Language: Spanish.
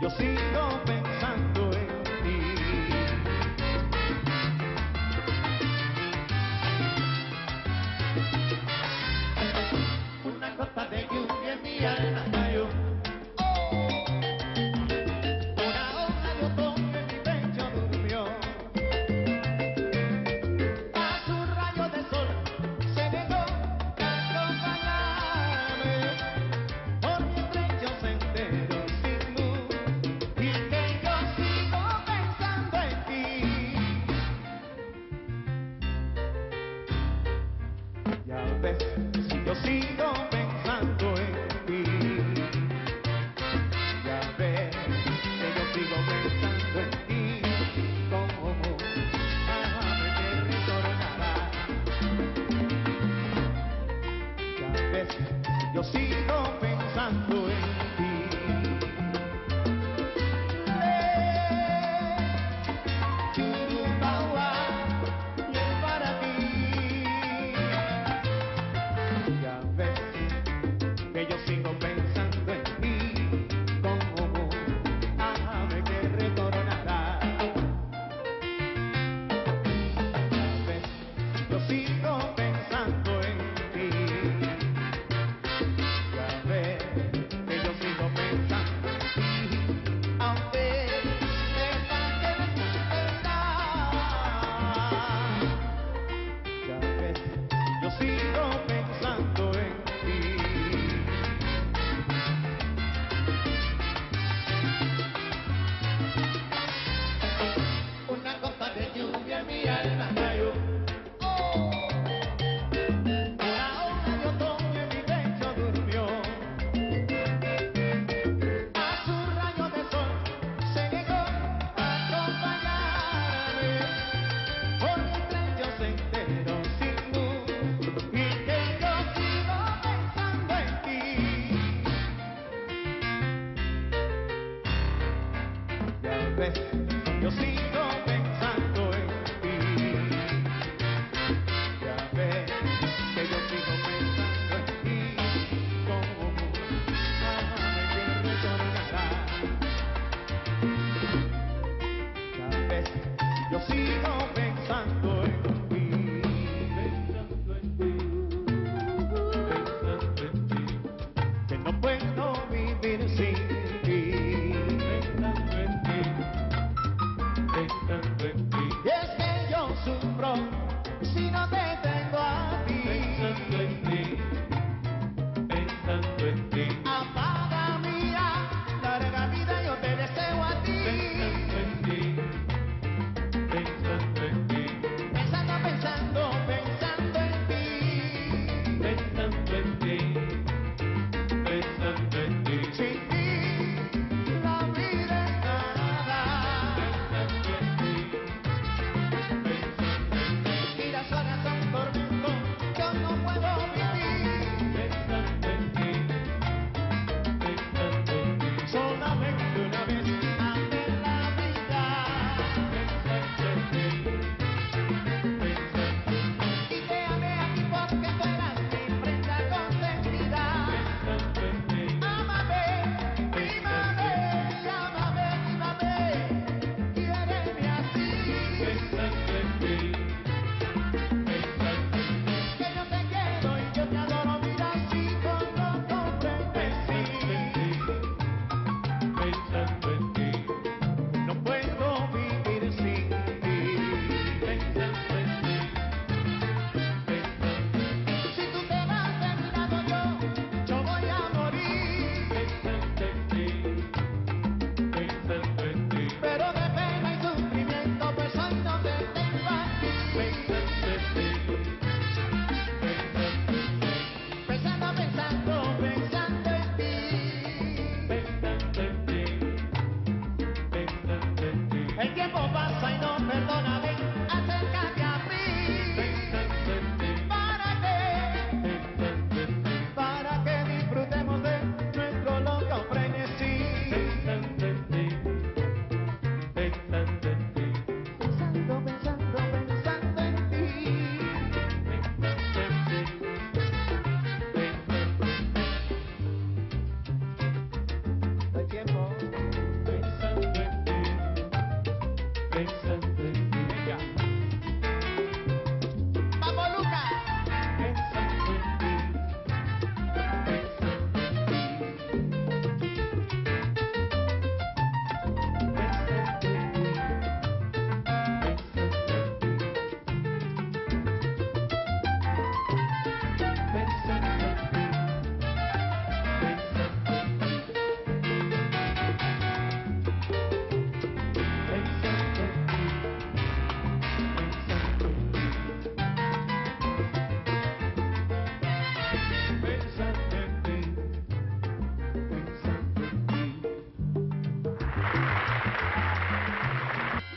yo sigo pensando en ti. Una gota de lluvia en mi alma. Ya ves, si yo sigo You'll see.